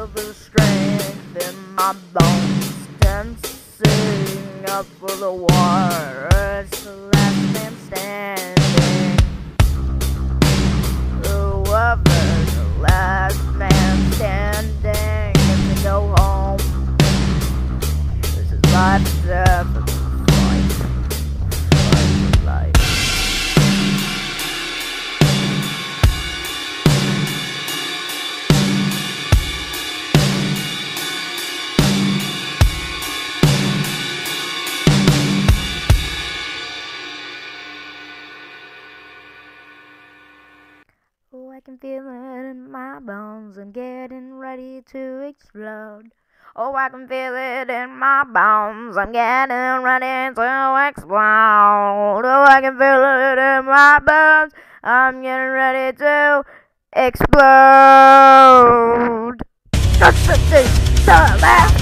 feel the strength in my bones tensing up for the war. It's the last man standing. Whoever's the last man standing gets to go home. This is life, death, I can feel it in my bones. I'm getting ready to explode. Oh, I can feel it in my bones. I'm getting ready to explode. Oh, I can feel it in my bones. I'm getting ready to explode. Just the, last.